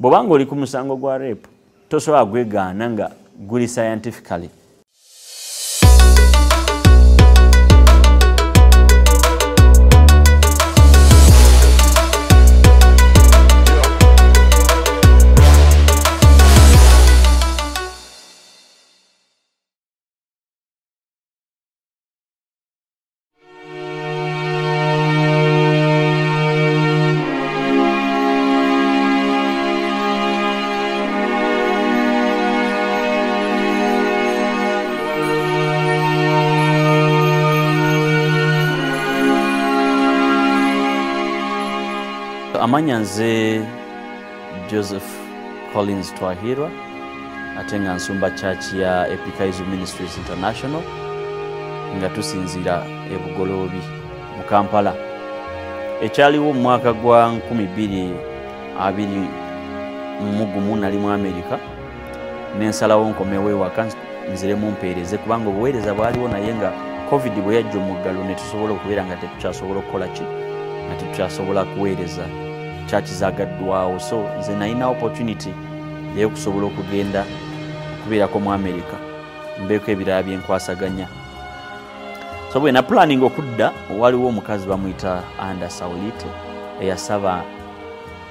bwobanga oli ku musango gwa rep tosobola gwegaana nga guli scientifically nze joseph collins twahirwa ate nga nsumba church ya epicaizo ministries international nga tusinzira ebugoloobi mu kampala. Ekyaliwo mu mwaka gwa 2021 nali mu amerika nensalawo nkomewo ewaka nziremu mpeereze kubanga obuweereza bwaliwo naye nga covid bwe yajja omuggalo netusobola okubeera nga tetukyasobola okukola ki nga tetukyasobola kuweereza kyaki zagaddwawo. So nze nalina opportunity eyokusobola okugenda okubeerako mu america. Mbeeko ebirala byenkwasaganya so bwena planning okudda waliwo omukazi bamwyita anda saulite eyasaba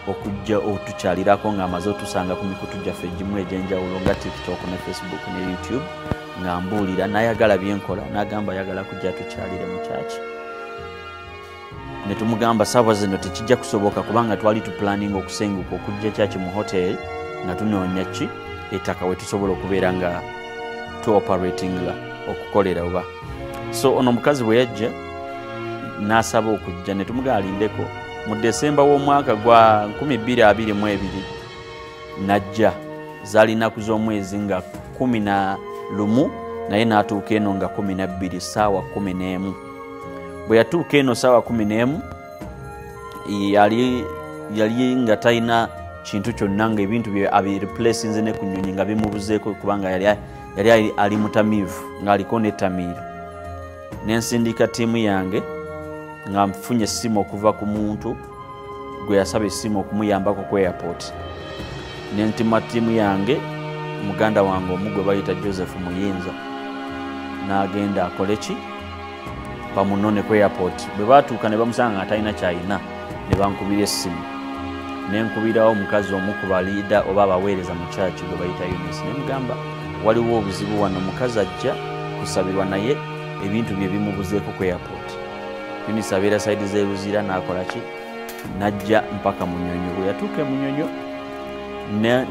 okujja otukyalirako ngaamaze otusanga ku mikutu gyaffe egimu egyenjawulo nga tiktok ne facebook ne youtube nga mbuulira nayagala byenkola nagamba ayagala kujja tukyalire mu kyaki netumugamba saawa zino tekijja kusoboka kubanga twali tuplaning okusenguka okujja kyaki mu hotel nga tunoonya ki? Ettaka we tusobola okubeera nga tuoperatinga okukolera oba? So ono omukazi bwe yajja n'asaba okujja netumugaa alindeko mu desemba w'omwaka gwa 222 najja. Zaali naku z'omwezi nga 11 naye n'atuuka eno nga 12 saawa 11 bwe yatuuka eno saawa 11 yali yali nga talina kintu kyonna nga ebintu abireplacinze ne ku nyonyi nga bimubuzeeko kubanga yali, yali ali mutamiivu ng'aliko netamiiro nensindika ttiimu yange nga nfunye essimu okuva ku muntu gwe yasaba essimu okumuyambako ku airport. Nentima ttiimu yange muganda wange omu gwe bayita joseph muyinza n'agenda akole ki bamunone ku airport. Bwe batuuka ne bamusanga nga talina kyalina ne bankubira essimu. Nenkubirawo omukazi omu ku baliida oba abaweereza mu kyaki gwe bayita unis nemugamba waliwo obuzibu wano. Omukazi ajja kusabirwa naye ebintu bye bimubuzeeko ku airport. Unis abeera saidi zeruzira nakola ki? Najja mpaka munyonyo. Bwe yatuuka emunyonyo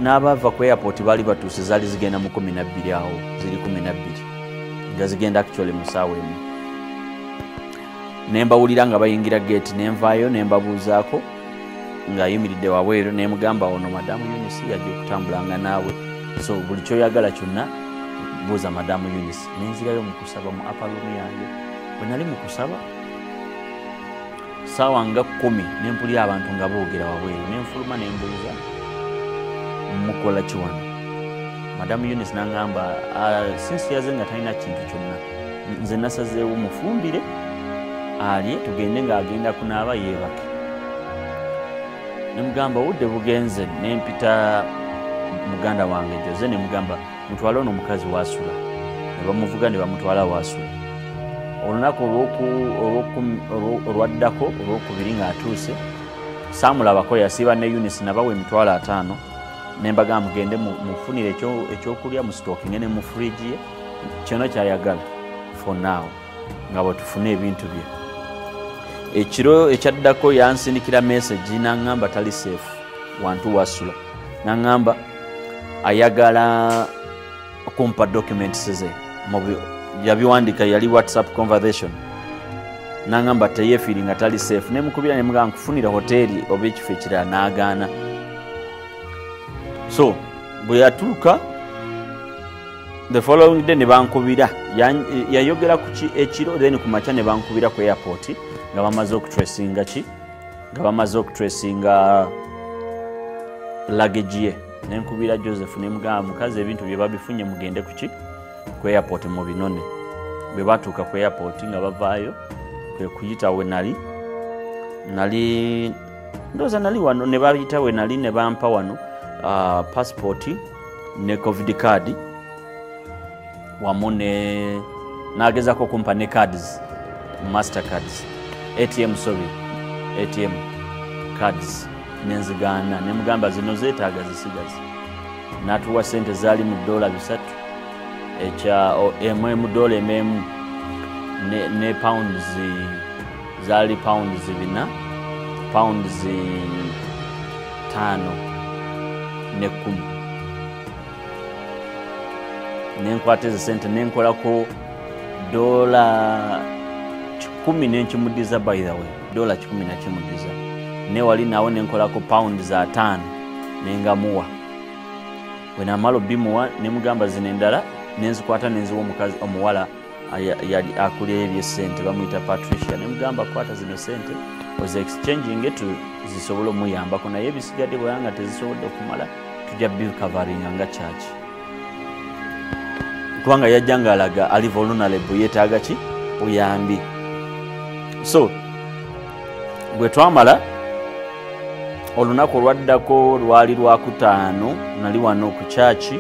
n'abava ku airport baali batuuse zaali zigenda mu 12 awo ziri 12 nga zigenda actually mu saawa emu nembawulira nga bayingira gate nenvaayo nembabuuzaako ngaayimiridde wabweru nemugamba ono madamu unis yajja okutambulanga naawe. So buli kyoyagala kyonna buuza madamu unis nenzirayo mukusaba mu apalumu yange. Bwe nali mukusaba saawa nga kumi nempulira abantu nga boogera wabweru nenfuluma nembuuza mukola kiwano madamu unis nangamba sinsi yaze nga talina kintu kyonna. Nze nasazeewo mufumbire alye tugende ngaagenda kunaaba yeebake. Nemugamba obudde bugenze. Nempita muganda wange jose nemugamba mutwale ono omukazi wasula. Nebamuvuga ne bamutwala wasula. Olunaku olwaddako olwokubiri ngaatuuse saamulabako yasiiba ne unis nabawa emitwalo ataano. Nembagamba mugende mufunire ekyokulya musitokinge ne mu furiji ye. Kyona kyayagala for now nga bwetufune ebintu bye ekiro ekyaddako yansindikira messagi naŋŋamba tali safe wantu wasula. Naŋŋamba ayagala kumpa documents ze yabiwandika yali whatsapp conversation. Naŋŋamba teyefiiri nga tali safe nemukubira nemugaa nkufunira hoteri oba ekifo ekirala n'agaana. So bwe yatuuka the following day nebankubira yayogera ku ekiro then ku makya nebankubira ku airport nga bamaze okutracinga ki? Nga bamaze okutracinga lagage ye. Nenkubira joseph nemugamba mukazi ebintu bye babifunye mugende kuki ku airport mu binone. Bwe batuuka ku airport nga bavaayo kwe kuyita we nali nali ndooza nali wano ne bayita we nali ne bampa wano uh, passport ne covid card wamu ne nagezako okumpa ne cards master cards atm sorry. Atm cards. Nenzigaana nemugamba zino zetaaga zisigazi. Natuwa sente zaali mu dola bisatu. Ekya emu dola ememu ne, pounds zaali pounds bina. Pounds tano ne kumi. Nenkwata ezo sente nenkolako dola kikumi nenkimudiza by the way dola kikumi nakimudiza newali nawo nenkolako pound za taano nengamuwa bwenamala obimuwa nemugamba zino endala nenzikwata nenziwa omukazi omuwala yali akulira ebyesente bamuyita patricia. Nemugamba kwata zino sente ozi exchanging tu zisobole omuyambako. Naye ebisigadde bweyanga tezisobodde okumala tujja bill coveringa nga kyaki kubanga yajja nga alaga ali vulnerable yetaaga ki? Buyambi so bwe twamala olunaku olwaddako lwali lwakutaano nali wano ku kyaki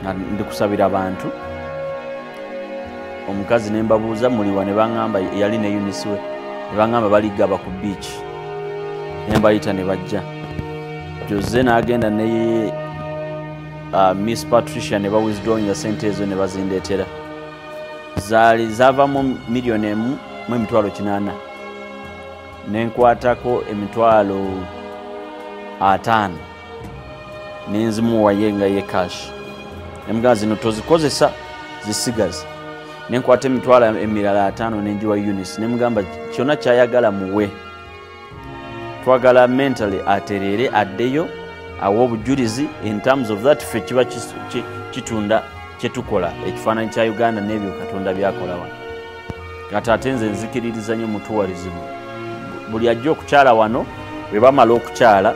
nga ndi kusabira bantu omukazi ne mbabuuza muliwa ne baŋŋamba yali ne unisi we. Ne baŋŋamba baligaba ku biiki ne mbayita ne bajja. Jose n'agenda ne uh, miss patricia ne bawithdrawinga sente ezo ne bazindeetera. Zaali zaavamu miliyoni emu mu emitwalo kinaana. Nenkwatako emitwalo ataano. Nenzimuwaye nga ye kashi nemugamba zino tozikozesa zisigazi nenkwata emitwalo emirala ataano nenjiwa unis nemugamba kyonna kyayagala muwe twagala mentally aterere addeyo awa obujulizi in terms of that fe kiba kitunda kyetukola ekifaananyi kya uganda n'ebyo katonda byakola wano kati ate nze nzikiririza nnyo mutuwalizimu. Buli ajja okukyala wano bwe bamala okukyala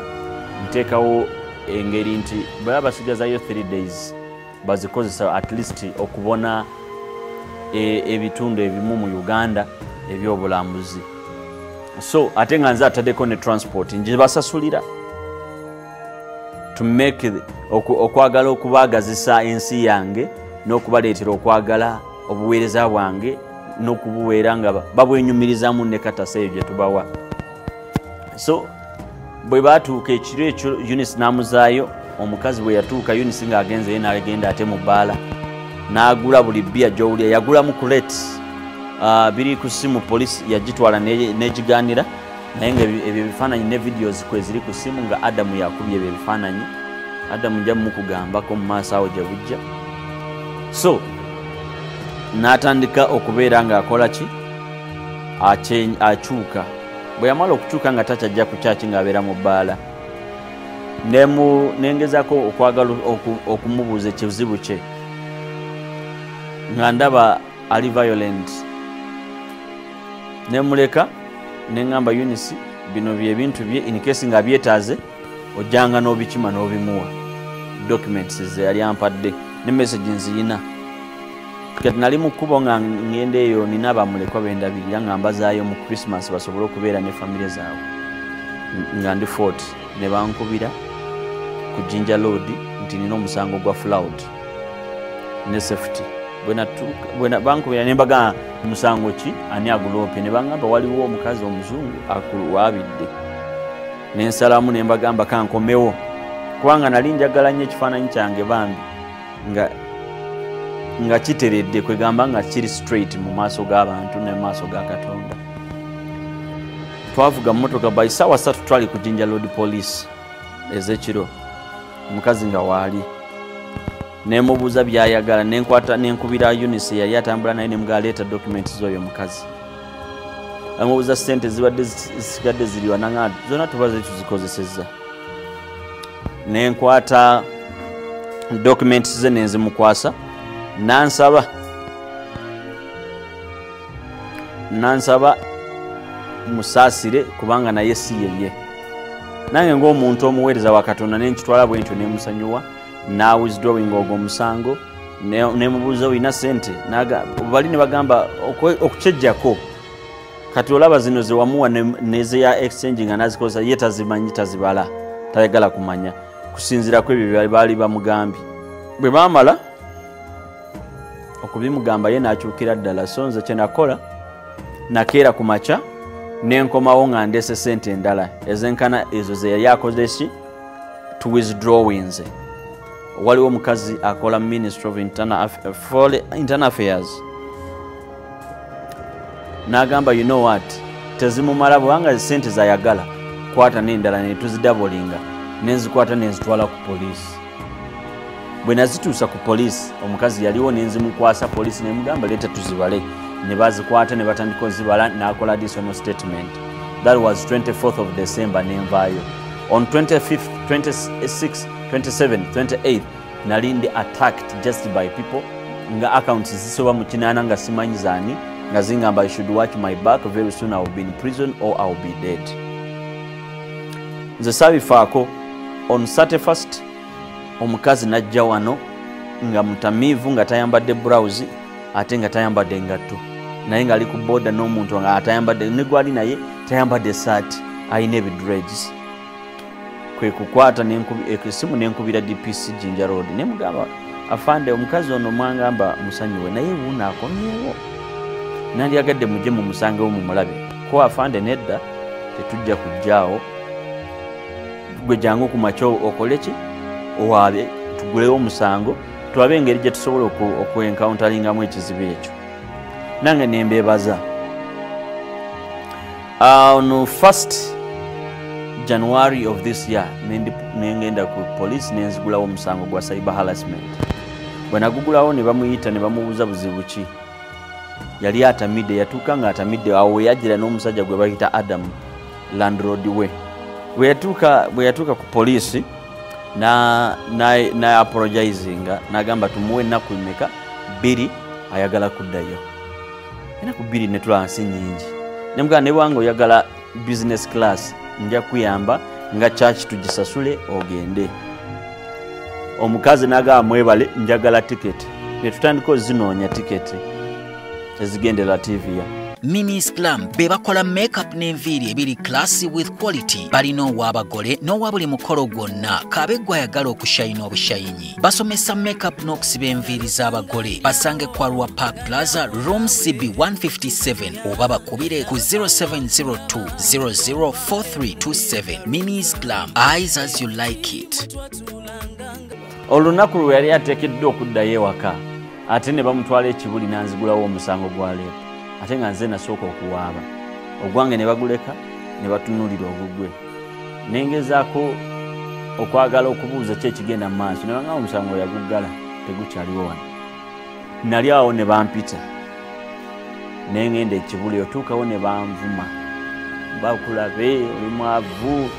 nteekawo engeri nti bweba basigazayo 3 days bazikozesa at least okubona ebitundu ebimu mu uganda ebyobulambuzi. So ate nga nze ataddeko ne transport ngibasasulira to make okwagala okubaagazisa ensi yange n'okubaleetera okwagala obuweereza bwange n'okubuweera nga babwenyumirizamu ne katasa eyo gye tubawa. So bwe batuuka ekiro ekyo unis n'amuzaayo omukazi bwe yatuuka unis ng'agenzeyo n'agenda ate mu bbaala n'agula buli bbiya gy'owulya yagulamu kulet uh, biri ku simu polisi yagitwala n'egigaanira naye nga ebyo ebifaananyi ne videos kwe ziri ku simu nga adamu yakubye ebyo ebifaananyi. Adamu nja mukugambako mu maaso awo gye bujja. So n'atandika okubeera ng'akola ki? Akyuka. Bwe yamala okukyuka nga takyajja ku kyaki ng'abeera mu bbaala. Nengezako okwagala okumubuuza ekizibu kye nga ndaba ali violent. Nemuleka neŋŋamba unisi bino byebintu bye inkesi nga byetaaze ojjanga n'obikima n'obimuwa. Documents ze yali ampadde ne message nziyina kati nali mu kkubo nga ngenda eyo nina abamulekwa bendabirira nga mbazaayo mu christmas basobole okubeera ne famire zaabwe. Nga ndi fort ne bankubira ku jinja load nti nina omusango gwa floud ne safety. Bankubira nembagamba musango ki? Ani aguloope? Ne bagamba waliwo omukazi omuzungu akuluwaabidde nensalamu nembagamba kankomewo kubanga nali njagala nnyo ekifaananyi kyange bambi nga nga kiteredde kwegamba nga kiri straight mu maaso g'abantu ne maaso ga katonda. Twavuga mumotoka by saawa satu twali ku jinja load police ezekiro omukazi nga waali nemubuuza byayagala nenkwata nenkubira unis yali atambula naye nemugala leeta documents z'oyo omukazi amubuuza sente zibadde zisigadde ziri wanaa zonna tubaze tuzikozesezza. Nenkwata documents ze nenzimukwasa nansaba nansaba musaasire kubanga naye si yeye. Nange ngaomuntu omuweereza wa katonda nenkitwala bwe ntyo nemusanyuwa na withdrawing ogwo omusango nemubuuza olina sente bali ne bagamba okukyejjako. Kati olaba zino zewamuwa nezeya exchange nga nazikozesa ye tazimanyi tazibala tayagala kumanya. Kusinziraku ebyo baali bamugambye. Bwe baamala okubimugamba ye nakyukira ddala. So nze kyenakola nakeera ku makya nenkomawo nga ndese sente endala. Ezenkana ezo ze yali akozeki to withdrawinze waliwo omukazi akola ministry of internal affairs. N'agamba you know what? Tezimumala bwanga sente zayagala. Kwata n'endala netuzidabolinga nenzikwata nenzitwala ku poliisi bwe nazituusa ku poliisi omukazi yaliwo nenzimukwasa poliisi nemugamba leeta tuzibale. Ne bazikwata ne batandika ozibala n'akola additional statement. That was 24th of december nenvaayo on 25th 26 27 28 nali ndi attacked just by people. Nga accounts zisoba mu kinaana nga simanyi zaani nga zingamba i should watch my back. Very soon iwill be in prison or iwill be dead. Nze saabifaako. On 31st omukazi najja wano nga mutamiivu nga tayambadde browse ate nga tayambadde engatto. Naye ngaali ku boda n'omuntu nga atayambadde negwali naye tayambadde saati ayina ebidreds kwe kukwata esimu nenkubira dpc jinja road. Nemugamba afande omukazi ono mwangamba musonyiwe naye wuuna akomyewo. Nandyagadde mujje mumusangewo mumulabe ko afande nedda tetujja kujjaawo. Gwe jangu ku makyo okole ki owaabe tugulewo omusango tulabe engeri gye tusobola okwenkauntalingamu ekizibu ekyo. Nange nembeebaza on first january of this year nengenda ku police nenzigulawo omusango gwa cyber harassment. Bwe nagugulawo ne bamuyita ne bamubuuza buzibu ki yali atamidde yatuuka nga atamidde awo weyajjira n'omusajja gwe bayita adam landroad we. Bwe yatuuka ku poliisi naapologizinga nagamba tumuwe ennaku meka bbiri ayagala kuddayo. Enaku bbiri netula nsi nyingi nemugamba ne bwanga oyagala business class nja kuyamba nga church tugisasule ogende. Omukazi nagamba mwebale njagala tiketi netutandika ozinoonya tiketi ezigendera tv ya minis glam be bakola makeup n'enviiri ebiri classy with quality. Balina ow'abagole n'owa buli mukolo gwonna kabe gwayagala okushayina obushayinyi basomesa makeup n'okusiba enviiri z'abagole. Basange kwalwa park plaza room cb 157 oba bakubire ku 0702 004327 minis glam eyes as you like it. Olunaku lwe yali ateekeddwa okuddayo ewaka ate ne bamutwala ekibuli nanzigulawo omusango gwa leepo ate nga nze nasooka okuwaaba. Ogwange ne baguleka ne batunulira ogugwe nengezaako okwagala okubuuza ki ekigenda mu maaso. Ne banga omusango yaguggala tegukyaliwo wano. Nali awo ne bampita. Nengenda ekibuli otuukawo ne banvuma. Bakulabe oli mwavu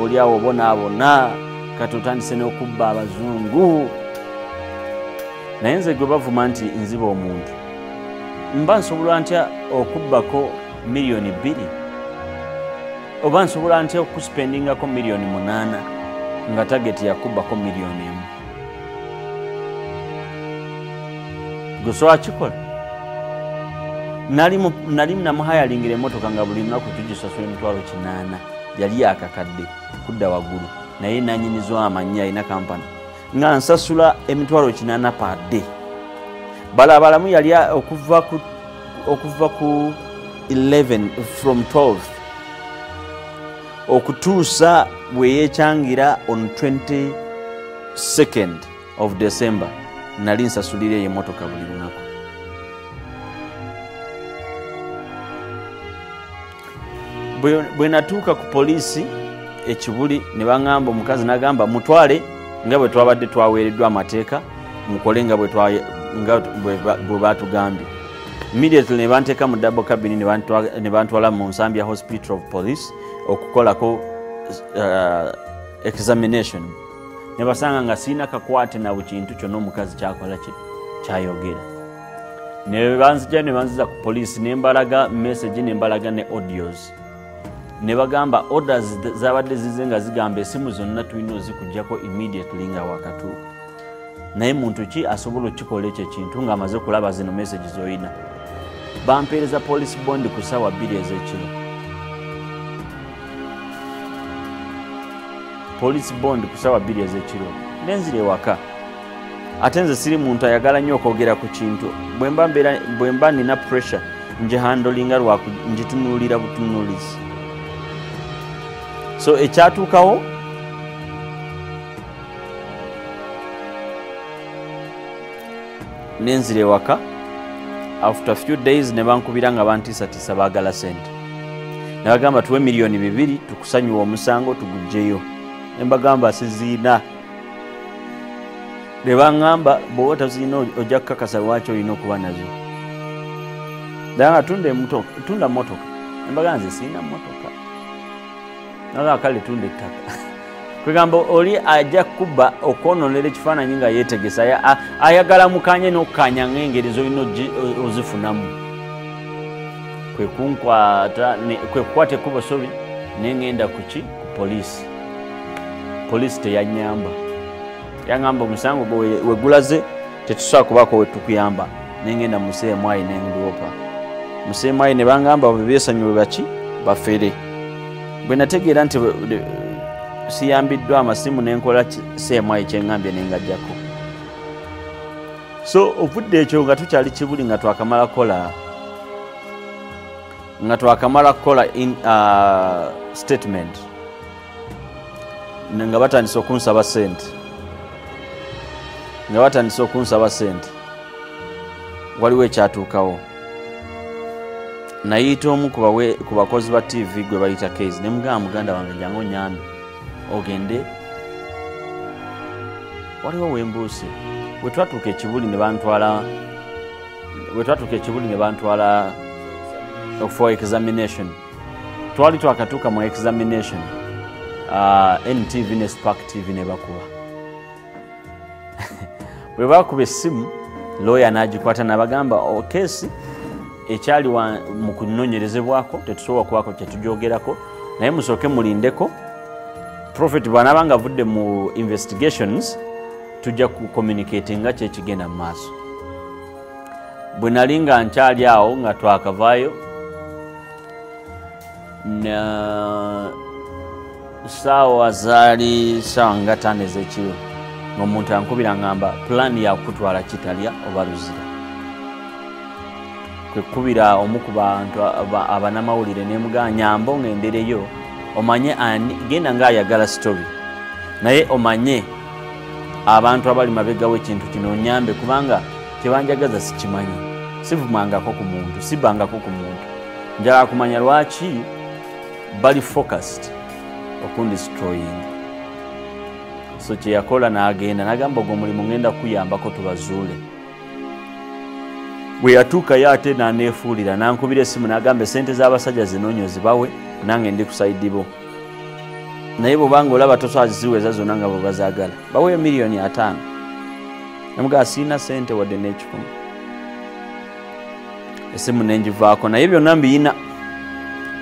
oli awo bonaabona. Kati otandise n'okubba abazungu. Naye nze gwe bavuma nti nziba omuntu mba nsobola ntya okubbako miliyoni bbiri? Oba nsobola ntya okusipendingako miliyoni munaana nga tageti yakubbako miliyoni emu? Gusobola kikola? Nali namuhayalingira emotoka nga buli lunaku tugisasula emitwalo kinaana. Yali yakakadde kudda waggulu naye nanyinizwa amanyi alina kampani nga nsasula emitwalo kinaana padde balabalamu yali okuva ku okuva ku 11 from 12 okutuusa bwe yekyangira on 22nd of december nali nsasulira eyo emotoka buli lunaku. Bwe natuuka ku poliisi ekibuli ne baŋŋamba omukazi nagamba mutwale nga bwe twabadde twaweereddwa amateeka mukole nga bwe batugambye. Immediately ne banteeka mu double cabin ne bantwala mu nsambya hospital of police okukolako uh, examination. Ne basanga nga siina kakwate na bukintu kyonna omukazi kyakola kyayogera. Ne banzija ne banziza ku poliisi nembalaga message nembalaga ne audios. Ne bagamba orders zabadde zize nga zigamba esimu zonna tulina ozikugjako immediately nga wakatuuka naye muntu ki asobola okukikola ekyo ekintu ng'amaze kulaba zino message zoyina? Bampeereza police bond ku ssaawa bbiri ez'ekiro. Police bond ku sawa bbiri ezekiro. Nenzira ewaka? Ate nze siri muntu ayagala nnyo okwogera ku kintu. Bwe mba nina pressure ngihandolinga lwaku ngitunuulira butunuulizi. So ekyatuukawo nenzira ewaka. After few days ne bankubira nga bantiisatiisa baagala sente ne bagamba tuwe miliyoni bibiri tukusanyuwa omusango tugugjeyo. Ne mbagamba siziina. Ne baŋŋamba bw'oba taziina ojja kukakasa lwaki olina okuba nazo? Danga tunda motoka ne mbagamba nze siina motoka naga kale tunda ettaka kwegamba oli ajja kuba okwononera ekifaananyi nga yeetegesa ayagala mukanye n'okukanyanga engeri zolina ozifunamu. Kwe kunkwata ne- kwe kukwata ekkubo sobi nengenda kuki ku poliisi. Poliisi teyanyamba. Yaŋamba omusango gwe we- wegulaze tetusobola kubaako wetukuyamba nengenda museemwayi nenduopa museemwayi ne bangamba bebyesonyiwe baki bafere. Bwe nategeera nti siyambiddwa amasimu nenkola seemwayi kyeŋŋambye nengajjako so ovudde ekyo nga tukyali kibuli nga twakamala kola nga twakamala kukola uh, statement nga batandise okunsaba sente. Nga batandise okunsaba sente. Waliwo ekyatuukawo. Nayita omu ku bakozi ba tv gwe bayita case ne mugamba muganda wange jangu onyambe ogende. Waliwo wembuuse bwe twatuuka ekibuli ne bantwala bwe twatuuka ekibuli ne bantwala for examination. Twali twakatuuka mu examination. Uh, ntv ne spark tv ne bakuba. Bwe bakuba essimu lawyer n'agikwata nabagamba okesi ekyali wa- mu kunonyerezebwako tetusobola kubako kyetugyogerako naye musooke mulindeko profet bw'anaaba nga avudde mu investigations tujja kucommunicate nga kyekigenda mu maaso. Bwe nali nga nkyali awo nga twakavaayo saawa zaali saawa nga taano ez'ekiro ng'omuntu ankubira ngamba pulaani yakutwala kitalya oba luzira. Kwekubira omu ku bantu aba- abanamawulire nemugaa nyambo ng'endereyo omanye ani genda ng'ayagala story. Naye omanye abantu abali mabegawo ekintu kino onyambe kubanga kyebanjagaza sikimanyi. Sivumangako ku muntu sibangako ku muntu. Njala kumanya lwaki bali focused okundistroying so kyeyakola n'agenda nagamba ogwo omulimu ngenda kuyambako tubazuule. Bwe yatuukayo ate naneefuulira nankubira essimu nagamba esente z'abasajja zinoonyo zibawe nange ndi kusaidibo naye bwobanga olaba tosobola ziziweza zonna nga bwe bazaagala. Baweyo miliyoni ataano. Namugaa siina sente wadde n'ekikumi. Essimu nengivaako naye byonna mbiyina.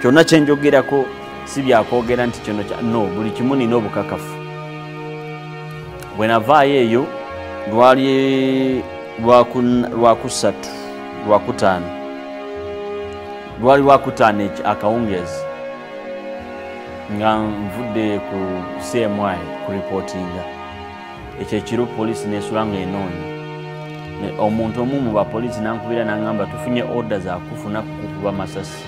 Kyonna kyenjogerako si byakwogera nti kino no buli kimu nina obukakafu. Bwe navaayo eyo lwali lwakusatu lwakutaano lwali lwakutaano akawungeezi nga nvudde ku cmy ku reportinga ekyo ekiro poliisi nesula nga enoonya omuntu omu mu bapoliisi nankubira nangamba tufunye order zakufuna kukuba masasi.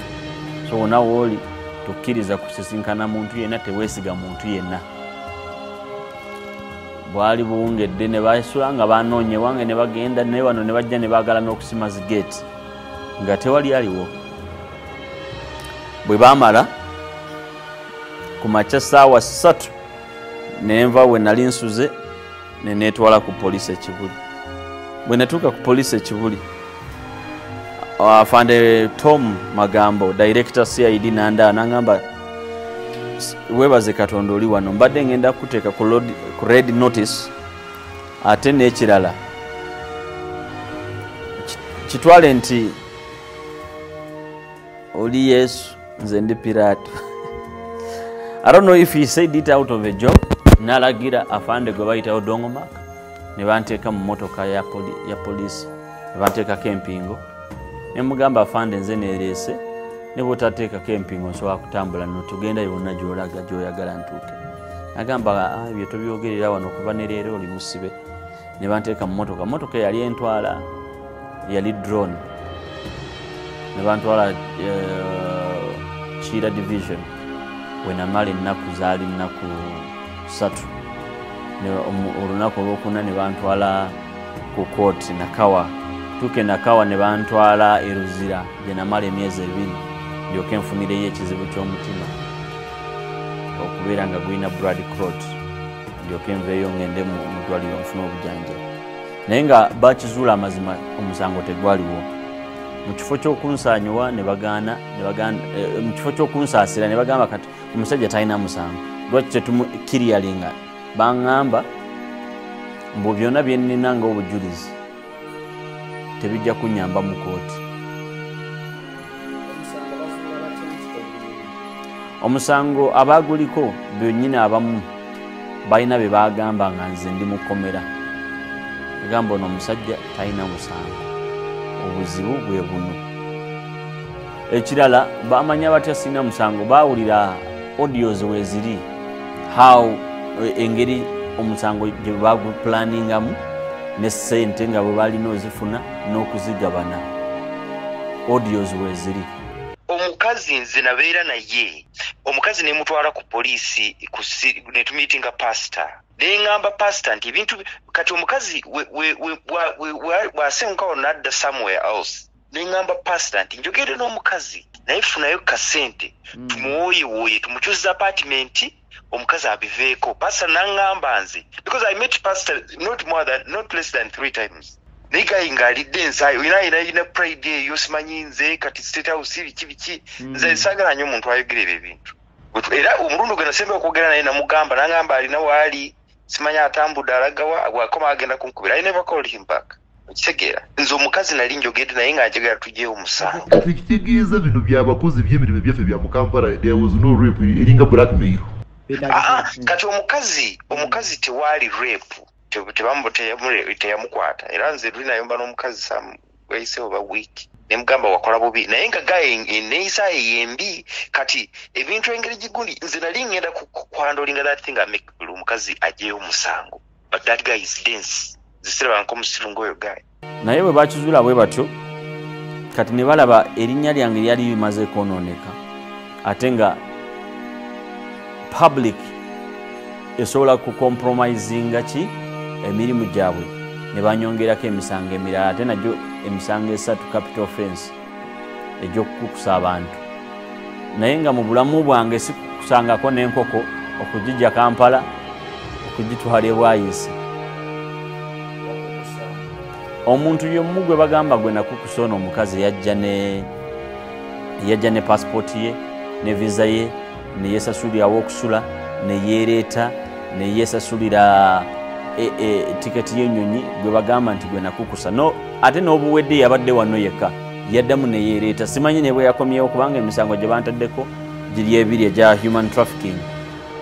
So wona wooli tukkiriza kusisinkana muntu yenna teweesiga muntu yenna. Bwali buwungedde ne basula nga banoonye wange ne bagenda naye wano ne bajja ne baagala n'okusima zigeeti nga tewali aliwo. Bwe baamala ku makya saawa ssatu nenva we nali nsuze ne neetwala ku poliisi ekibuli. Bwe natuuka ku poliisi ekibuli afande tom magambo director cid nanda nangamba webaze katonda oli wano mbadde ngenda kuteeka ku red notice ate n'ekirala. Ki- kitwale nti oli yesu nze ndi piraato i don't know if he said it out of a job nalagira afande gwe bayitawo dongomak ne banteeka mu motoka ya poli- ya poliisi. Ne banteekako empingo ne mugamba afande nze nereese. Ne bwotateekako empingo nsobola kutambula no tugenda yonna gyolaga gyoyagala ntuuke agamba "Ah, bye tobyogerera wano kuba ne leero oli musibe. Ne banteeka mu motoka motoka eyali entwala yali drone. Ne bantwala eh, kiira division wenamala ennaku zaali nnaku satu. Olunaku olwokuna ne bantwala ku kooti nakawa. Tuuke nakawa ne bantwala eruzira gye namala emyezi ebiri ndyoke nfunireyo ekizibu ky'omutima okubeera nga gulina brad crot ndyoke nveeyo ngende mu ddwaliro nfune obujanjabi naye nga bakizuula amazima omusango tegwaliwo mu kifo ky'okunsaanyuwa ne bagaana ne bagaana eh, mu kifo ky'okunsaasira ne bagamba kati omusajja talina musango. Lwaki tetumukiryalinga baŋŋamba mbu byonna bye nnina ng'obujulizi tebijja kunyamba mu kooti omusango abaaguliko byonnyini abamu balina bye bagamba nga nze ndi mukomera agamba ono omusajja talina musango obuzibu bwe buno. Ekirala bamanya batya sina musango bawulira audios weziri how eh, engeri omusango gye bagupulaningamu ne sente nga bwe balina ozifuna n'okuzigabana. Audios weziri omukazi nze nabeera naye. Omukazi nemutwala ku poliisi ku si- ne tumiitinga pasita neŋŋamba pasita nti ebintu bi- kati omukazi we- we- we- bwa- we- bwa- bwasengukawo nadda somewhere else. Neŋŋamba pasita nti njogere n'omukazi naye funayo kasente tumuwooyewooye tumukyusiza apatimenti omukazi abiveeko. Pasita naŋŋamba nze because i met pastor not more than not less than three times. Naye gayi ng'alidde ensaayi olina ina ina pride eyo simanyi nze kati state house biki biki. Nze saagala nnyo omuntu ayogera ebyo ebintu. Era omulundi gwe nasemba okwogera naye namugamba nagamba alina waali simanyi atambudde alagawa bwakoma agenda kunkubira. I never called him back okitegeera nze omukazi nali njogedde naye nga njagala tugyeyo omusango kati kitegeeza bino byabakozi by'emirimu byaffe bya mu kampala there was no rape eringa blackmail Aa, kati omukazi omukazi tewaali teyamu- teyamukwata. Era nze luli nayomba n'omukazi sam wayisewo ba wiiki nemugamba wakola bubi. Naye nga gaye eneeyisa yembi kati ebintu engeri gigundi nze nali ngenda kwandolinga that thing amake buli omukazi ajeyo omusango but that guy is dense. Zisirabanka omusirungu oyo guy. Naye bwe bakizuula bwe batyo kati ne balaba erinnya lyange lyali limaze kwonooneka. Ate nga public esobola kukompromisinga ki? Emirimu gyabwe. Ne banyongerako emisango emirala ate nagyo emisango esatu capital offense egy'okukukusa abantu. Naye nga mu bulamu bwange sikusangako n'enkoko okugijja kampala okugitwala ebwayise omuntu yomu gwe bagamba gwe nakukusa ono omukazi yajja ne pasipooti ye ne visa ye neyesasulirawo okusula neyeereeta neyesasulira tiketi y'ennyonyi gwe bagamba nti gwe nakukusa. No, ate n'obuwedde yabadde wano yekka yaddamu neyeereeta simanyi ne bwe yakomyewo kubanga emisango gye bantaddeko giri ebiri egya human trafficking.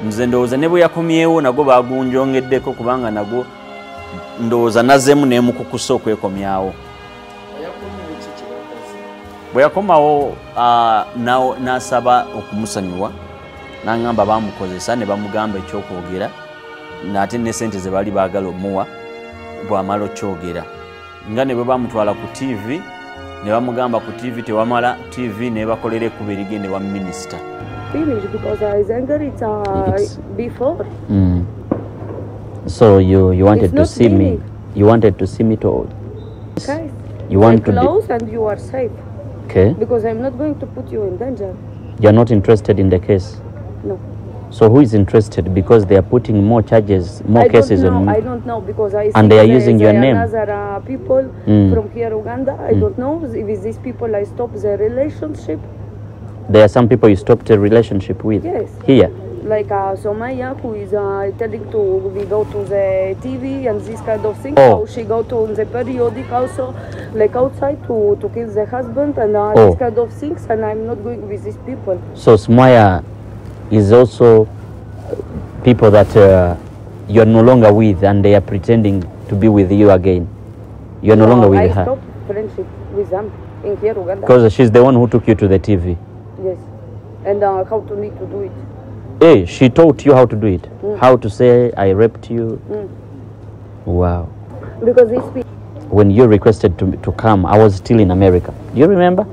Nze ndowooza ne bwe yakomyewo nagwo bagunjongeddeko kubanga nagwo ndowooza nazzeemu nemukukusa okwekomyawo. Bwe yakomawo na- n'asaba okumusonyiwa n'aŋŋamba bamukozesa ne bamugamba ekyokwogera naate ne sente ze baali baagala omuwa bw'amala okyogera nga ne bwe bamutwala ku tv ne bamugamba ku tv tewamala tv nebakolera ekkuba erigende wa minisita I uh, before. So you you wanted to see me. You wanted to see me to. Guys, You want stay to. close and you are safe okay. because I'm not going to put you in danger. You're not interested in the case. No. So who is interested? Because they are putting more charges, more I cases know. on I don't know because I And they are using your name. Another uh, people Mm. from here Uganda. I Mm. don't know if with these people I stop the relationship. There are some people you stopped a relationship with. Yes. Here. Like uh, Somaya, who is uh, telling to we go to the TV and this kind of thing. Oh. How she go to the periodic also, like outside to, to kill the husband and uh, Oh. this kind of things. And I'm not going with these people. So Smaya is also people that uh, you're no longer with, and they are pretending to be with you again. You're no longer with I her stop friendship with them in here Uganda. because she's the one who took you to the TV. Yes. And uh, how to need to do it. Hey, she taught you how to do it. How to say I raped you. Wow. Because people, When you requested to, to come, I was still in America. Do you remember?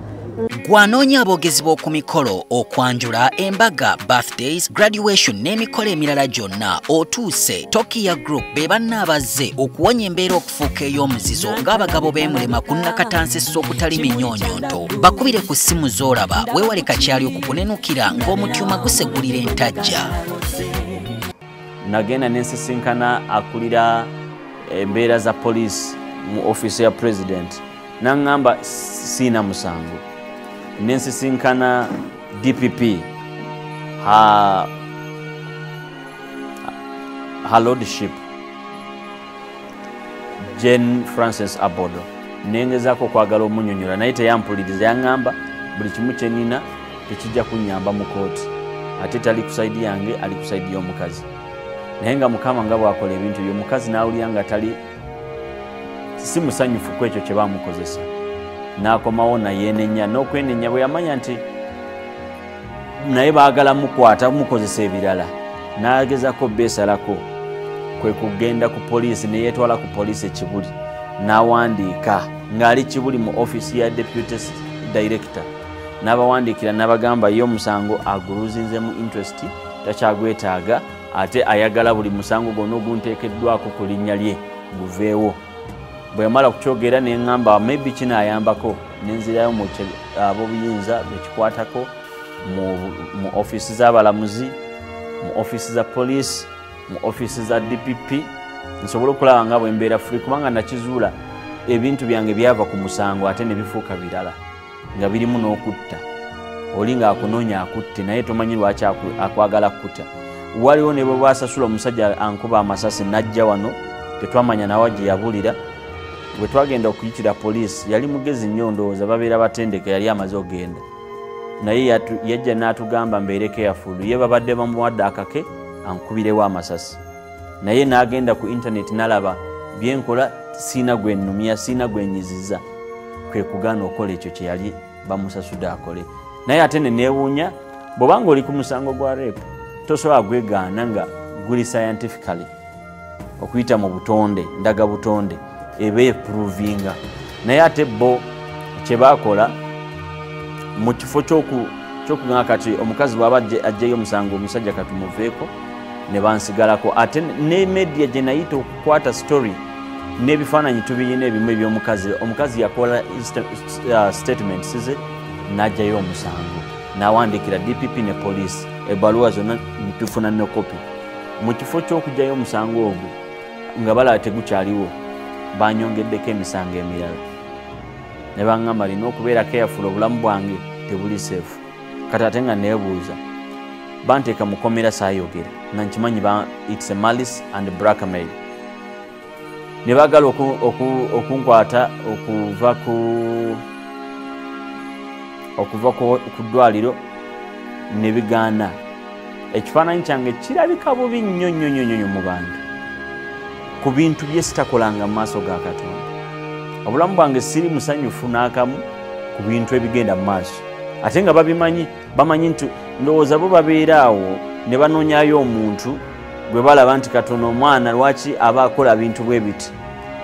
Gwanoonya aboogezi b'oku mikolo okwanjula embaga birthdays graduation n'emikolo emirala gyonna. Otuuse tokiya group be bannaabazze okuwonya embeera okufuuka ey'omuzizo ng'abagabo b'emulema ku nnakatansiso okutali minyonyonto bakubire ku ssimu z'olaba weewale kakyali okukunenukira ng'omutyuma gusegulira entajja. Nagenda nensisinkana akulira embeera za poliisi mu ofiisi ya president. Naŋŋamba siina musango nensisinkana dpp ha, ha lordship. Jen francis abodo. Nengezaako okwagala omunyonyola naye teyampuliriza yaŋŋamba buli kimu kyenina tekijja kunyamba mu kooti ate tali ku saidi yange ali ku saidi y'omukazi. Naye nga mukama nga bwakola ebintu ebyo mukazi nawulira nga tali si musanyufu ku ekyo kye bamukozesa n'akomawo nayenenya n'okwenenya bwe yamanya nti naye baagala mukwata mukozesa ebirala. N'agezako beesalako kwe kugenda ku poliisi neyeetwala ku poliisi ekibuli n'awandiika ng'ali kibuli mu ofiisi ya deputy director. N'abawandiikira n'abagamba ye omusango aguluzinzemu interest takyagwetaaga ate ayagala buli musango gwonna ogunteekeddwako ku linnya lye guveewo bwe yamala kukyogera neŋŋamba maybe kinaayambako nenzirayo ab'obuyinza bekikwatako mu- ofiisi z'abalamuzi mu ofiisi za poliisi mu ofiisi za dpp nsobole okulaba nga bwe mbeera fuli kubanga nakizuula ebintu byange byava ku musango ate ne bifuuka birala nga birimu n'okutta. Oli ng'akunoonya akutte naye tomanyi lwaki akwagala kutta. Waliwo ne bwe basasula omusajja ankuba amasasi najja wano tetwamanya nawa gye yabulira bwe twagenda okuyitira poliisi yali mugezi nnyo ndowooza babeera batendeke yali amaze ogenda. Naye yajja n'atugamba mbeereko yafulu ye babadde bamuwadde akake ankubirewo amasasi. Naye n'agenda ku intaneti n'alaba byenkola siina gwenumya siina gwenyiziza kwe kugaana okukola ekyo kye yali bamusasudde akole. Naye ate ne neewuunya bw'obanga oli ku musango gwa reepu tosobola gwegaana nga guli scientifically okuyita mu butonde ndaga butonde eba epuruvinga naye ate bo kyebakola mu kifo kyoku- kyokugamba kati omukazi bwaba ajjayo omusango omusajja katumuveeko ne bansigalako. Ate ne media gye nayita okukwata story n'ebifaananyi tubirina ebimu ebyomukazi omukazi yakola uh, statements ze n'ajjayo omusango. N'awandiikira dpp ne poliisi ebbaluwa zonna tufuna ne kopi mu kifo ky'okugjayo omusango ogwo nga balaba tegukyaliwo banyongeddeko emisango emirala. Ne baŋŋamba lina okubeera careful obulamu bwange tebuli seefu kati ate nga neebuuza banteeka mukomera saayogera. Nga nkimanyi its a malice and blackmail ne baagala oku- oku- okunkwata okuva ku okuva ku ku ddwaliro ne bigaana. Ekifaananyi kyange kirabika bubi nnyo nnyo nnyo nnyo mu bantu ku bintu bye sitakolanga mu maaso ga katonda. Obulamu bwange siri musanyufu n'akamu ku bintu ebigenda mu maaso. Ate nga babimanyi bamanyi nti ndowooza bo babeera awo ne banoonyayo omuntu gwe balaba nti katono omwana lwaki aba akola bintu bwe biti?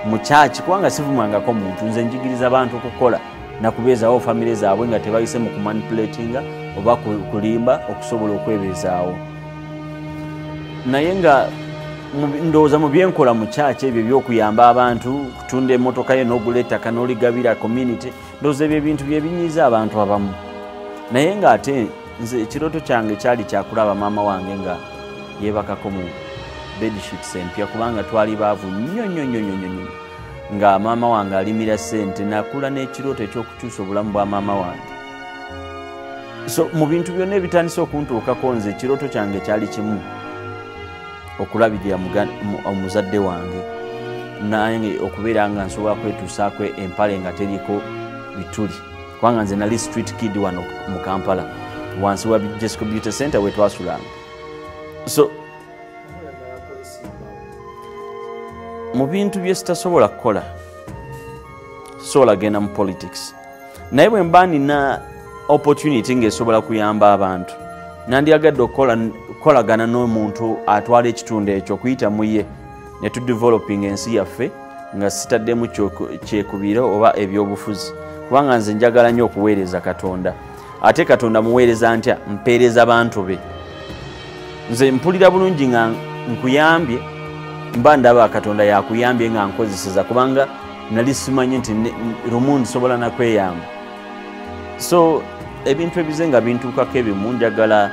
Mu kyaki kubanga sivumangako muntu nze njigiriza abantu okukola nakubeezaawo famire zaabwe nga tebayise mu kumanipulatinga oba ku- kulimba okusobola okwebeezaawo. Naye nga ndowooza mu byenkola mu kyaki ebyo byokuyamba abantu kutunda emmotoka ye n'ogula ettaka n'oligabira community ndowooza ebyo ebintu byebinyiiza abantu abamu. Naye ng'ate nze ekirooto kyange kyali kyakulaba maama wange nga yeebakako mu bedsheets empya kubanga twali baavu nnyo nnyo nnyo nnyo nnyo nga maama wange alimira ssente nakula n'ekirooto ekyokukyusa obulamu bwa maama wange. So mu bintu byonna ebitandise okuntuukako nze ekirooto kyange kyali kimu okulabirira omuzadde wange. Nange okubeera nga nsobola kwetuusaako empale nga teriko bituli. Kubanga nze nali street kid wano mu kampala. Wansi wa jesco beauty center wetwasulanga so mu bintu bye sitasobola kukola sobola genda mu politics. Naye bwe mba nina opportunity ng'esobola kuyamba abantu nandyagadde okukola- okukolagana n'omuntu atwala ekitundu ekyo okuyita mu ye. Ne tudeveloping ensi yaffe nga sitaddemu kyekubiro oba ebyobufuzi. Kubanga nze njagala nnyo okuweereza katonda. Ate katonda muweereza ntya? Mpeereza bantu be. Nze mpulira bulungi nga nkuyambye mba ndaba katonda yakuyambye nga nkozeseza kubanga nali simanyi nti lumu nsobola nakweyamba so ebintu ebize nga bintuukako ebimu njagala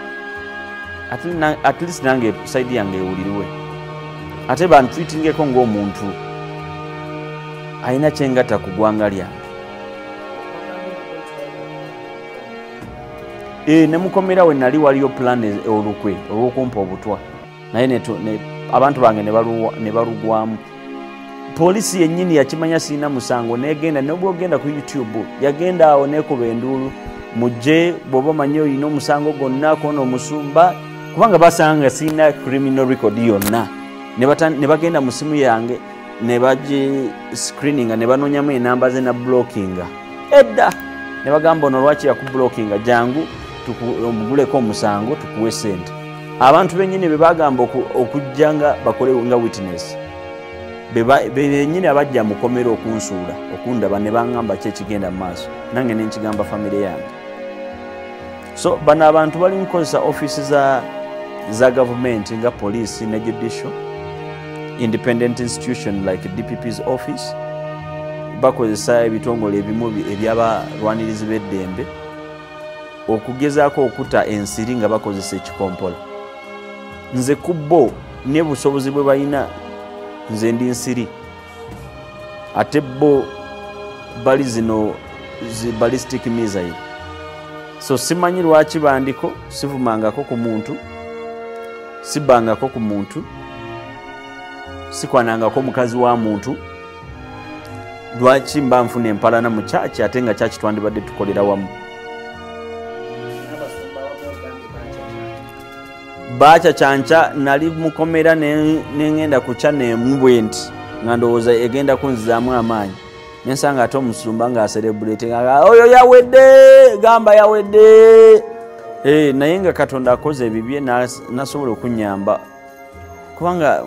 at least nange saidi yange ewulirwe ate bantwitingeko ng'omuntu alina kyengatta ku ggwanga lyange. Eh, ne mukomera we nali waliyo plan e- olukwe olw'okumpa obutwa. Naye abantu bange ne balugwamu. Poliisi yennyini yakimanya sirina musango negenda nobwa ogenda ku youtube yagenda awo nekuba enduulu mujje bw'oba omanyi olina omusango gwonna kwona omusumba kubanga basanga sirina criminal record yonna. Ne bagenda mu simu yange ne bagi screeninga ne banoonyamu enamba ze na blockinga edda! Ne bagamba ono lwaki yakublockinga jangu omuguleko omusango tukuwe sente abantu bennyini be bagamba oku- okujja nga bakole nga witness. Be ba- be bennyini abajja mukomera okunsuula okundaba ne baŋŋamba ki ekigenda mu maaso. Nange nenkigamba famire yange so bano abantu bali mukozesa offisi za, gavumenti nga poliisi ne judicial independent institution like dpp's office. Bakozesa ebitongole ebimu bi- ebyabalwanirizi b'eddembe okugezaako okutta ensiri nga bakozesa ekikompola nze ku bo ne busobozi bwe balina nze ndi nsiri. Ate bo bali zino zi ballistic missile so simanyi lwaki bandiko sivumangako ku muntu sibbangako ku muntu sikwanangako mukazi wa muntu. Lwaki mba nfuna empalana mu kyaki ate nga kyaki twandibadde tukolera wamu? Bakyakyanca nali mukomera ne- neŋŋenda kukya nemubwe nti nga ndowooza egenda kunzizaamu amaanyi nensanga ate omusumba ngaaserebuletinga oyo yawedde gamba yawedde. Eh, naye nga katonda akoze ebibye nas- nasobola okunyamba. Kubanga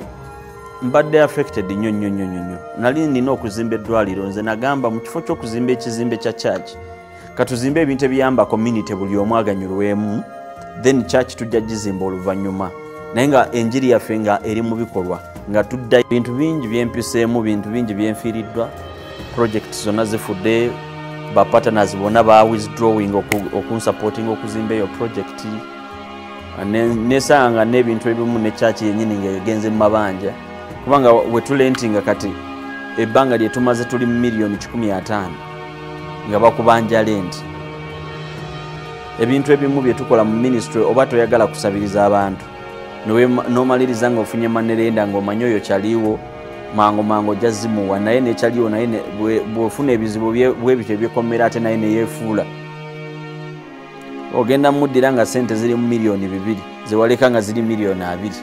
mbadde affected nnyo nnyo nnyo nnyo nali nina okuzimba eddwaliro nze nagamba mu kifo ky'okuzimba ekizimbe kya church katuzimbe ebintu ebiyamba community buli omu aganyulwemu then church tujja gizimba oluvannyuma. Naye nga enjiri yaffe nga eri mu bikolwa nga tudda bintu bingi byempiseemu bintu bingi byenfiiriddwa project zonna zifudde bapartners bonna ba withdrawing oku- okunsupportinga okuzimba eyo project. Ne- nesanga n'ebintu ebimu ne church yennyini ngaegenze mu mabanja. Kubanga wetulentinga kati ebbanga lyetumaze tuli mu miliyoni 15 nga bakubanja lenti ebintu ebimu byetukola mu ministry oba toyagala kusabiriza abantu. Nomaliriza nga ofunye manerenda ngaomanyi oyo kyaliwo mango mango ojja zimuwa naye nekyaliwo naye bwofuna ebizibu bwebityo ebyekomera ate naye neyefuula ogenda muddira nga sente ziri mu miliyoni bibiri zewaleka nga ziri miliyoni abiri.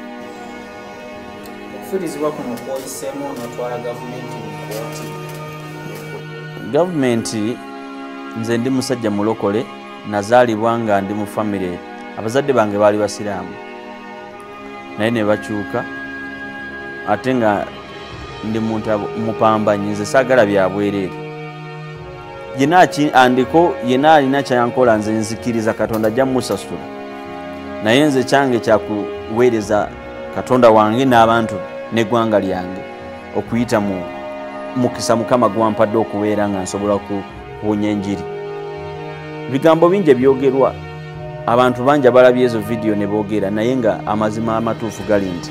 Okufiirizibwa kuno kwoyiseemu notwala gavumenti mu kooti gavumenti nze ndi musajja mulokole nazaalibwa nga ndi mu famire abazadde bange baali basiraamu. Naye ne bakyuka ate nga ndi muntu mupambanyi nze saagala byabwereere yena andiko yena alina kyankola nze nzikiriza katonda ajja musasula naye nze kyange kyakuweereza katonda wange n'abantu n'eggwanga lyange okuyita mu mukisa mukama gwampadde okubeera nga nsobola ku- kuwonya enjiri. Bigambo bingi ebyogerwa abantu bangi abalabye ezo vidiyo ne boogera naye nga amazima amatuufu gali nti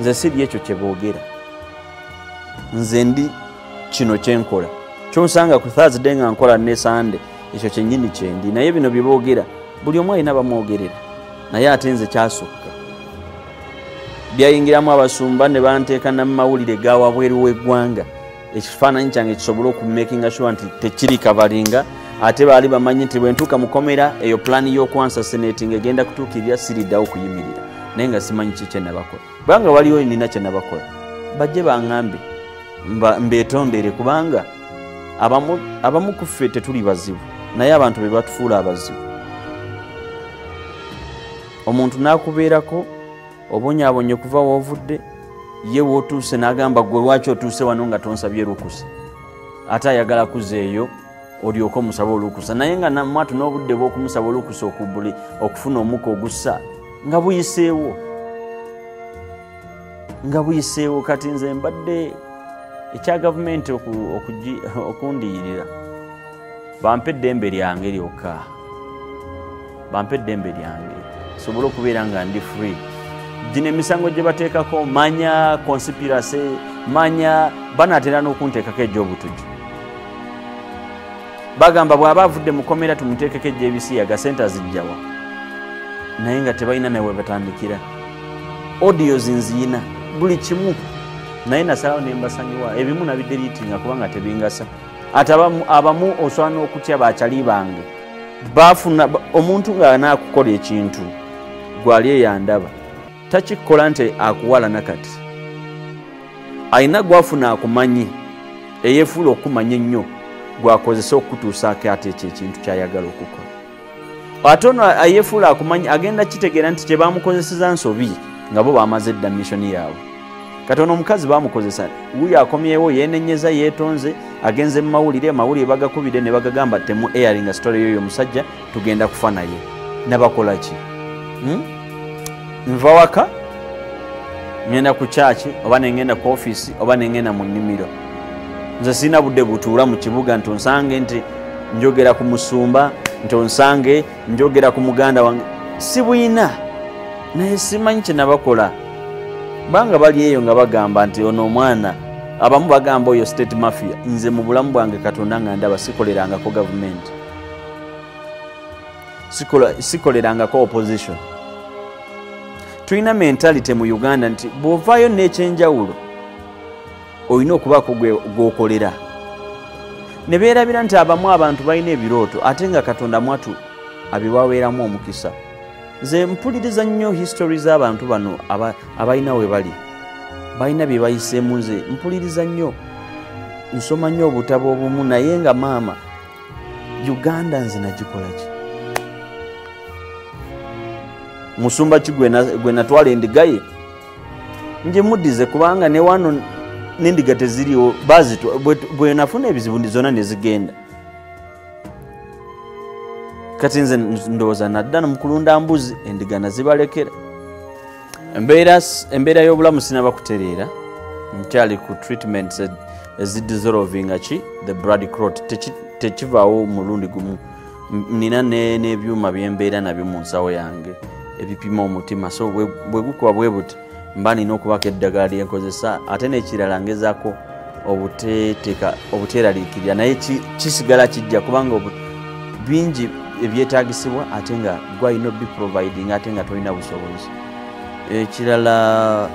nze siri ekyo kye boogera nze ndi kino kyenkola kyonsanga ku thursday nga nkola ne sande ekyo kyennyini kyendi naye bino bye boogera buli omu alina bamwogerera naye ate nze kyasukka. Byayingiramu abasumba ne banteeka namumawulire ga wabweru w'eggwanga. Ekifaananyi kyange kisobole okumakinga sure nti tekiri kabalinga ate baali bamanyi nti bwentuuka mukomera eyo pulaani y'okwansa seneti ngaegenda kutuukirira siriddawo kuyimirira. Naye nga simanyi ki kyenabakola kubanga waliwo nina kyenabakola bajje baŋŋambe mbeetondere kubanga abamu ku ffe tetuli bazibu naye abantu be batufuula abazibu. Omuntu n'akubeerako obonyaabonye kuva woovudde ye wootuuse n'agamba gwe lwaki otuuse wano nga tonsabye lukusa? Ate ayagala kuzeeyo olyoke omusaba olukusa. Naye nga namwatu n'obudde bw'okumusaba olukusa okubuli okufuna omuka ogussa nga buyiseewo. Nga buyiseewo kati nze mbadde ekya gavumenti okundiyirira bampe eddembe lyange lyokka. Bampe eddembe lyange. Sobole okubeera nga ndi free. Gino emisango gye bateekako manya conspiracy manya banaatera n'okunteekako egy'obutuju. Bagamba bw'aba avudde mukomera tumuteekeko egy'ebisiyaga sente azijjawa naye nga tebalina nawe batandikira. Audio zinziyina buli kimu naye nasalawo ne mbasonyiwa ebimu nabideriitinga kubanga tebingasa. Ate abamu- osobola n'okutya bakyali bange. Bafuna ba- omuntu ng'anaakukola ekintu gwali eyandaba takikola nti akuwala nakati. Alina gwafuna akumanyi eyeefuula okumanya ennyo gwakozesa okutuusaako ate ekyo ekintu kyayagala okukola. Ate ono ayeefuula akumanyi agenda kitegeera nti kyebamukozeseza nsobi nga bo bamaze edda missoni yaabwe kati ono omukazi bamukozesa wuyo akomyewo yenenyeza yeetonze agenze mu mawulire amawulire bagakubire ne bagagamba temu airinga story yoyo omusajja tugenda kufa naye nabakola ki? Hmm? nva waka? Ngenda ku kyaki oba nengenda ku ofiisi oba nengenda mu nnimiro. Nze sirina budde butuula mu kibuga nti onsange nti njogera ku musumba nti onsange njogera ku muganda wange. Si buyina naye simanyi kyenabakola banga bali eyo nga bagamba nti ono omwana. Abamu bagamba oyo state mafia nze mu bulamu bwange katonda nga ndaba sikolerangako gavumenti sikolerangako opposition. Tulina mentality mu uganda nti bw'ovaayo n'ekyenjawulo olina okubaako gwokolera. Ne beerabira nti abamu abantu balina ebirooto ate nga katonda mwatu abiwaweeramu omukisa nze mpuliriza nnyo history z'abantu bano aba- abalina we bali. Balina bye bayiseemu nze mpuliriza nnyo. Nsoma nnyo obutabo obumu naye nga maama uganda nze nagikola ki? Musumba ki gwe na- gwe natwala endiga ye? Nje muddize kubanga ne wano n'endiga teziriwo bwe- nafuna ebizibu zonna nezigenda kati nze ndowooza nadda mukulunda mbuzi endiga nazibalekera embeera y'obulamu sinaba kutereera. Nkyali ku treatment ezi- ezidissolvinga ki? The blood clot. Teki- tekivaawo mulundi gumu nina ne- n'ebyuma byembeera nabyo mu nsawo yange. Ebipima omutima. So bwe gukuba bwe buti mba nina okubako eddagala lyenkozesa ate n'ekirala ngezaako obuteeraliikirira naye ki- kisigala kijja kubanga bingi ebyetaagisibwa ate nga gwalina obi providing ate nga tolina busobozi. Ekirala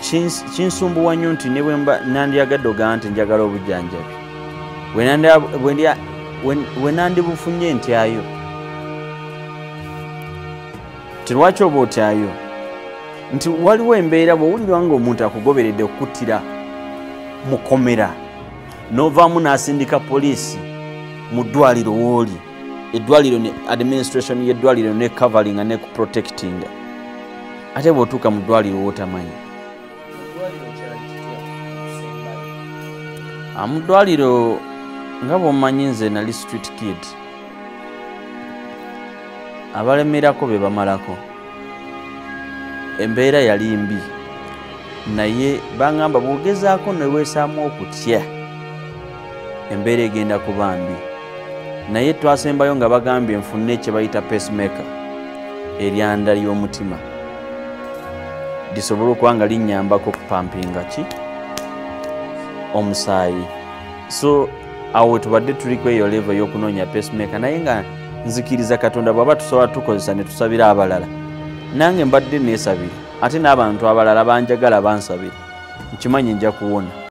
kins- kinsumbuwa nnyo nti ne bwemba nandyagadde ogamba nti njagala obujjanjabi. Bwe nandya- bwe ndya- bwe- bwe nandibufunye ntyayo tilwaki oba otyayo nti waliwo embeera bwowulirwa nga omuntu akugoberedde okuttira mukomera novaamu n'asindika poliisi mu ddwaliro wooli eddwaliro ne administration y'eddwaliro ne coveringa ne kuprotectinga ate bw'otuuka mu ddwaliro wootamanyi Ah, mu ddwaliro nga bw'omanyi nze nali street kid abalemerako be bamalako. Embeera yali mbi. Naye baŋŋamba bw'ogezaako ne weesaamu okutya embeera egenda kuba mbi naye twasembayo nga bagambye nfunne kye bayita pacemaker eryanda ly'omutima. Lisobole okuba nga linnyambako okupampinga ki? Omusaayi. So awo tubadde tuliko eyo levo y'okunoonya pacemaker naye nga nzikiriza katonda bwaba tusobola tukozesa ne tusabira abalala. Nange mbadde neesabira ate n'abantu abalala banjagala bansabira nkimanyi nja kuwona